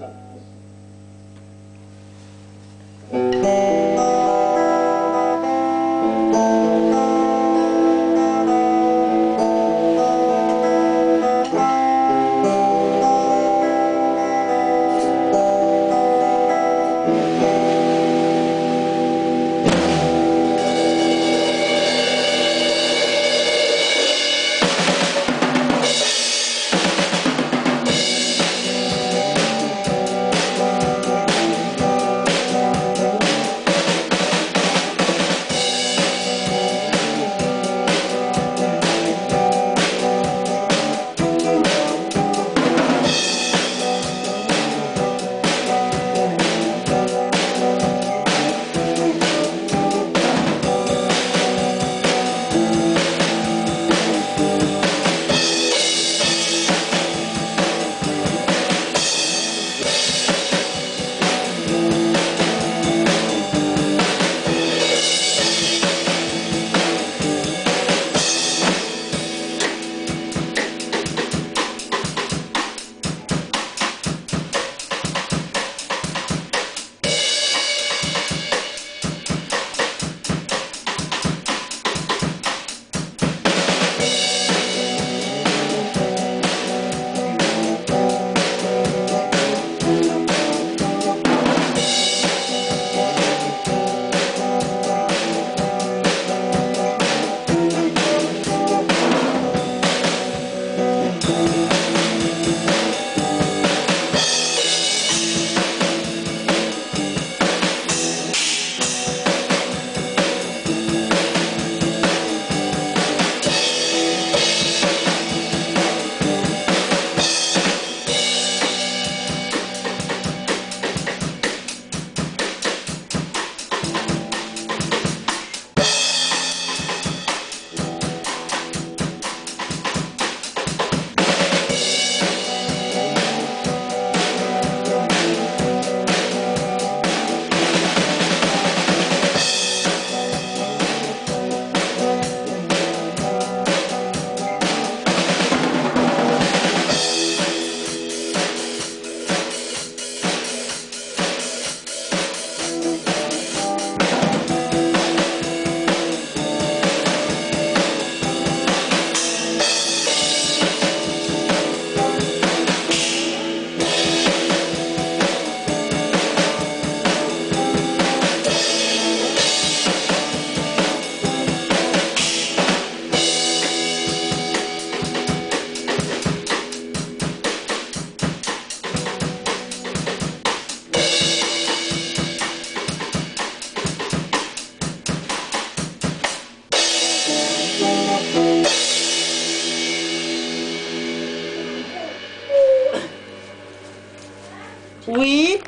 practice. Oui